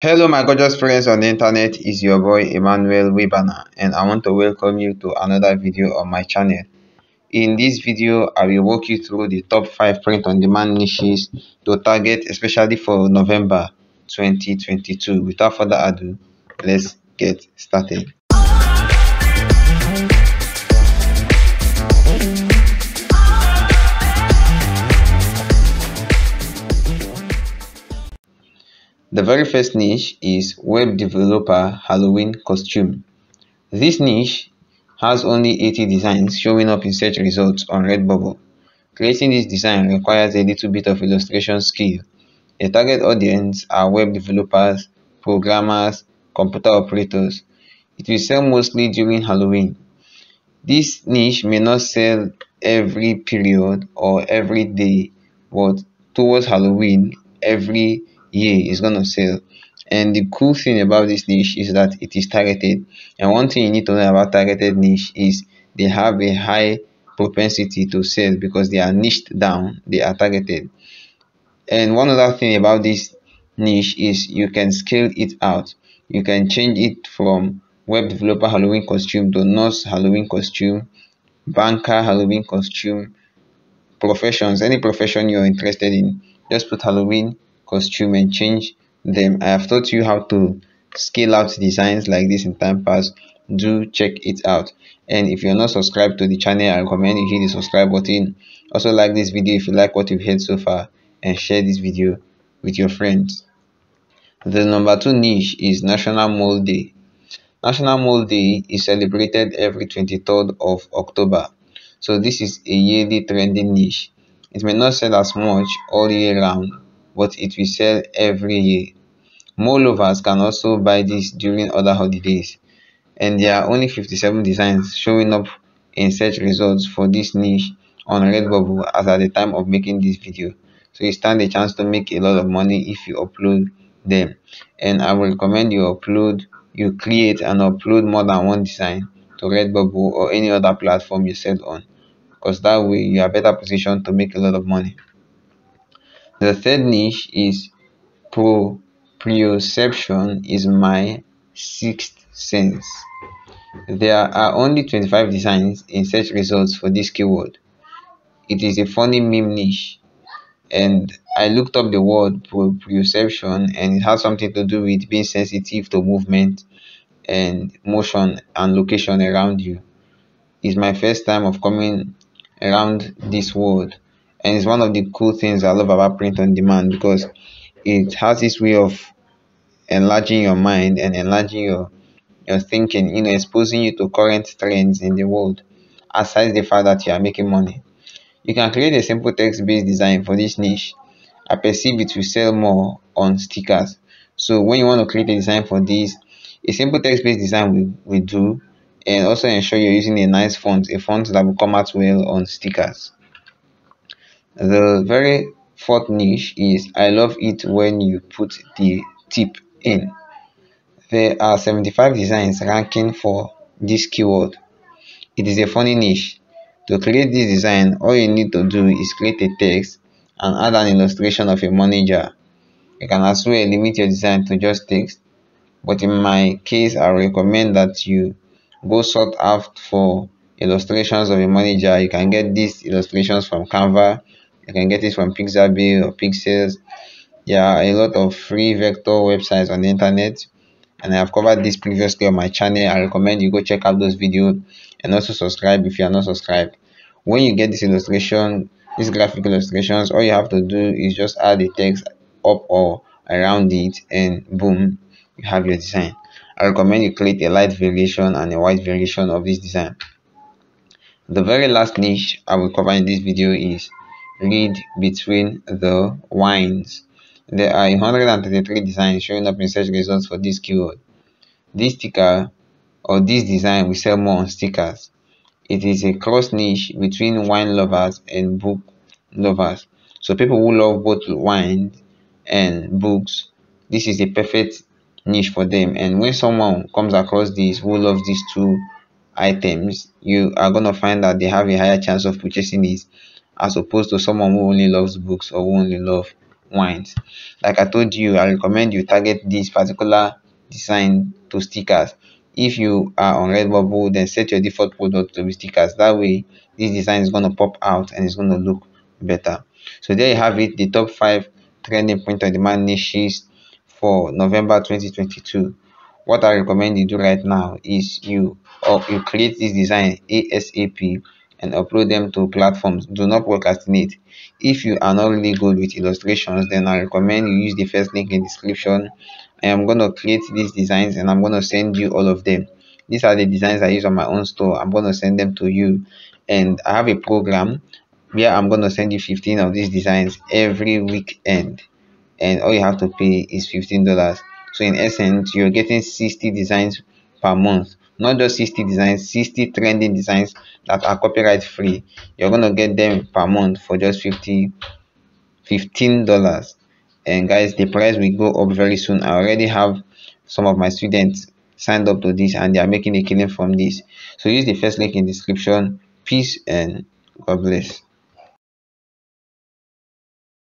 Hello my gorgeous friends on the internet, it's your boy Emmanuel Nwibana and I want to welcome you to another video on my channel. In this video, I will walk you through the top 5 print on demand niches to target especially for November 2022. Without further ado, let's get started. The very first niche is Web Developer Halloween Costume. This niche has only 80 designs showing up in search results on Redbubble. Creating this design requires a little bit of illustration skill. The target audience are web developers, programmers, computer operators. It will sell mostly during Halloween. This niche may not sell every period or every day, but towards Halloween, every year it's gonna sell. And the cool thing about this niche is that it is targeted. And one thing you need to know about targeted niche is they have a high propensity to sell because they are niched down they are targeted. And one other thing about this niche is you can scale it out. You can change it from web developer halloween costume to nurse halloween costume banker halloween costume professions any profession you're interested in. Just put halloween costume and change them. I have taught you how to scale out designs like this in time past. Do check it out. And if you're not subscribed to the channel, I recommend you hit the subscribe button. Also like this video if you like what you've heard so far and share this video with your friends. The number two niche is National Mole Day. National Mole Day is celebrated every 23rd of October. So this is a yearly trending niche. It may not sell as much all year round, but it will sell every year. More lovers can also buy this during other holidays, and there are only 57 designs showing up in search results for this niche on Redbubble as at the time of making this video. So you stand a chance to make a lot of money if you upload them. And I will recommend you upload, you create and upload more than one design to Redbubble or any other platform you sell on because that way you are better positioned to make a lot of money. The third niche is proprioception is my sixth sense. There are only 25 designs in search results for this keyword. It is a funny meme niche and I looked up the word proprioception and it has something to do with being sensitive to movement and motion and location around you. It's my first time of coming around this word and it's one of the cool things I love about print on demand because it has this way of enlarging your mind and enlarging your your thinking, you know, exposing you to current trends in the world, aside the fact that you are making money. You can create a simple text-based design for this niche. I perceive it will sell more on stickers. So when you want to create a design for this, a simple text-based design will, will do and also ensure you're using a nice font, a font that will come out well on stickers. The very fourth niche is I love it when you put the tip in. There are 75 designs ranking for this keyword. It is a funny niche. To create this design, all you need to do is create a text and add an illustration of a money jar. You can as well limit your design to just text, but in my case, I recommend that you go sort out for illustrations of a money jar. You can get these illustrations from Canva you can get it from Pixabay or Pexels There are a lot of free vector websites on the internet and I have covered this previously on my channel. I recommend you go check out those videos and also subscribe if you are not subscribed. When you get this illustration, these graphic illustrations, all you have to do is just add the text up or around it and boom, you have your design. I recommend you create a light variation and a white variation of this design. The very last niche I will cover in this video is read between the wines. There are 133 designs showing up in search results for this keyword. This sticker or this design will sell more on stickers. It is a cross niche between wine lovers and book lovers. So people who love both wine and books, this is a perfect niche for them. And when someone comes across this who loves these two items, you are gonna find that they have a higher chance of purchasing this as opposed to someone who only loves books or who only love wines. Like i told you i recommend you target this particular design to stickers. If you are on redbubble then set your default product to be stickers. That way this design is going to pop out and it's going to look better. So there you have it the top five trending print on demand niches for november 2022 what i recommend you do right now is you or you create this design asap and upload them to platforms. Do not procrastinate. If you are not really good with illustrations then i recommend you use the first link in description. I am going to create these designs and i'm going to send you all of them. These are the designs i use on my own store. I'm going to send them to you. And i have a program where i'm going to send you 15 of these designs every weekend. And all you have to pay is 15 dollars. So in essence you're getting 60 designs per month not just 60 designs 60 trending designs that are copyright free. You're going to get them per month for just 50 15 dollars. And guys the price will go up very soon. I already have some of my students signed up to this and they are making a killing from this. So use the first link in description. Peace and god bless